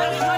Thank know.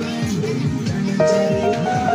Thank you.